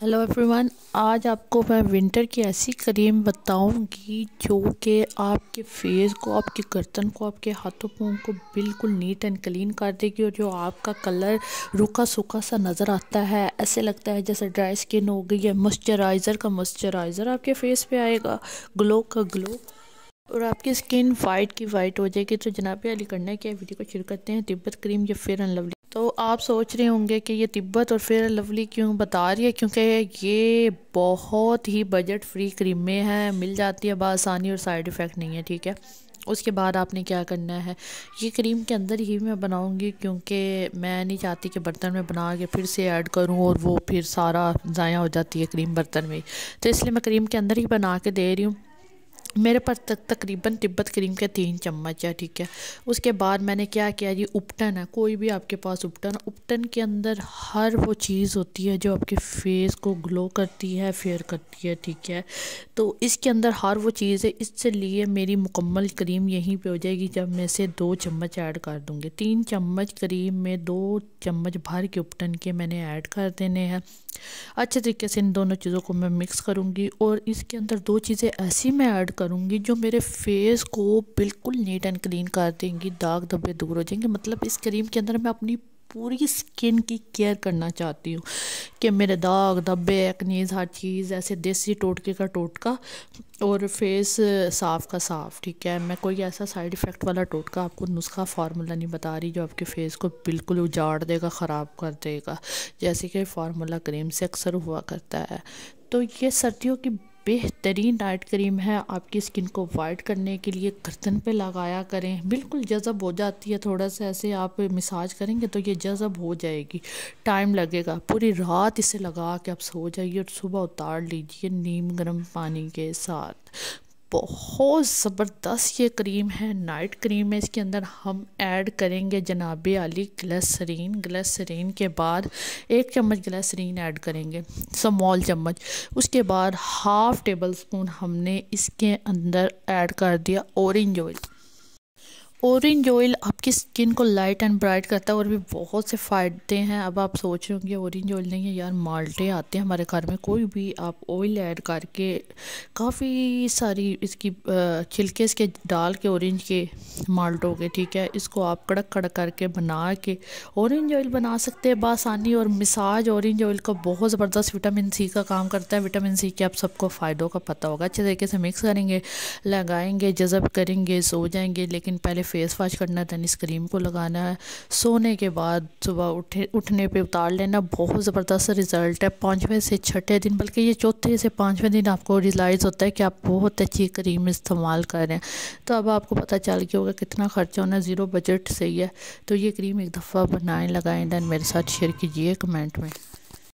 Hello everyone आज आपको मैं विंटर की ऐसी क्रीम बताऊँगी जो कि आपके फेस को, आपके गर्दन को, आपके हाथों पाँव को बिल्कुल नीट एंड क्लीन कर देगी और जो आपका कलर रुका सूखा सा नज़र आता है, ऐसे लगता है जैसे ड्राई स्किन हो गई है मॉइस्चराइज़र का मॉइस्चराइज़र आपके फेस पे आएगा ग्लो का ग्लो और आपकी स्किन वाइट की वाइट हो जाएगी। तो जनाब अली करना है वीडियो को शुरू करते हैं, तिब्बत क्रीम या फिर एन लवली तो आप सोच रहे होंगे कि ये तिब्बत और फेयर लवली क्यों बता रही है? क्योंकि ये बहुत ही बजट फ्री क्रीमें हैं, मिल जाती है बसानी और साइड इफ़ेक्ट नहीं है, ठीक है? उसके बाद आपने क्या करना है? ये क्रीम के अंदर ही मैं बनाऊँगी क्योंकि मैं नहीं चाहती कि बर्तन में बना के फिर से ऐड करूँ और वो फिर सारा ज़ाया हो जाती है क्रीम बर्तन में तो इसलिए मैं क्रीम के अंदर ही बना के दे रही हूँ। मेरे पास तक तकरीबन तिब्बत क्रीम के तीन चम्मच है, ठीक है। उसके बाद मैंने क्या किया जी, उपटन है, कोई भी आपके पास उपटन उपटन के अंदर हर वो चीज़ होती है जो आपके फेस को ग्लो करती है फेयर करती है, ठीक है। तो इसके अंदर हर वो चीज़ है, इससे लिए मेरी मुकम्मल क्रीम यहीं पे हो जाएगी जब मैं इसे दो चम्मच ऐड कर दूँगी। तीन चम्मच क्रीम में दो चम्मच भर के उपटन के मैंने ऐड कर देने हैं। अच्छे तरीके से इन दोनों चीज़ों को मैं मिक्स करूँगी और इसके अंदर दो चीज़ें ऐसी मैं ऐड करूँगी जो मेरे फेस को बिल्कुल नीट एंड क्लीन कर देंगी, दाग धब्बे दूर हो जाएँगे। मतलब इस क्रीम के अंदर मैं अपनी पूरी स्किन की केयर करना चाहती हूँ कि मेरे दाग, धब्बे एक्नीज हर चीज़ ऐसे देसी टोटके का टोटका और फेस साफ़ का साफ़, ठीक है? मैं कोई ऐसा साइड इफ़ेक्ट वाला टोटका आपको नुस्खा फार्मूला नहीं बता रही जो आपके फेस को बिल्कुल उजाड़ देगा, ख़राब कर देगा। जैसे कि फार्मूला क्रीम से अक्सर हुआ करता है। तो ये सर्दियों की बेहतरीन नाइट क्रीम है। आपकी स्किन को वाइट करने के लिए गर्दन पे लगाया करें। बिल्कुल जज़ब हो जाती है थोड़ा सा, ऐसे आप मिसाज करेंगे तो ये जज़ब हो जाएगी। टाइम लगेगा। पूरी रात इसे लगा के आप सो जाइए और सुबह उतार लीजिए नीम गर्म पानी के साथ। बहुत ज़बरदस्त ये क्रीम है नाइट क्रीम है। इसके अंदर हम ऐड करेंगे जनाब आली ग्लसरीन ग्लसरीन के बाद एक चम्मच ग्लसरीन ऐड करेंगे समॉल चम्मच। उसके बाद हाफ़ टेबल स्पून हमने इसके अंदर ऐड कर दिया औरेंज ऑयल ऑरेंज ऑयल आपकी स्किन को लाइट एंड ब्राइट करता है और भी बहुत से फ़ायदे हैं। अब आप सोच रहे होंगे ऑरेंज ऑयल नहीं है यार माल्टे आते हैं हमारे घर में। कोई भी आप ऑयल ऐड करके काफ़ी सारी इसकी छिलके इसके डाल के ऑरेंज के माल्टों के ठीक है? इसको आप कड़क कड़क करके बना के ऑरेंज ऑयल बना सकते हैं बासानी। और मिसाज ऑरेंज ऑयल का बहुत ज़बरदस्त विटामिन सी का काम करता है। विटामिन सी के आप सबको फ़ायदों का पता होगा। अच्छे तरीके से मिक्स करेंगे, लगाएँगे, जज़ब करेंगे, सो जाएँगे। लेकिन पहले फेस वॉश करना है दैन इस क्रीम को लगाना है। सोने के बाद सुबह उठे, उठने पे उतार लेना, बहुत ज़बरदस्त रिज़ल्ट है। पाँचवें से छठे दिन, बल्कि ये चौथे से पाँचवें दिन आपको रियलाइज़ होता है कि आप बहुत अच्छी क्रीम इस्तेमाल कर रहे हैं। तो अब आपको पता चल गया होगा कितना खर्चा होना ज़ीरो बजट सही है तो ये क्रीम एक दफ़ा बनाएँ, लगाएँ दैन मेरे साथ शेयर कीजिए कमेंट में।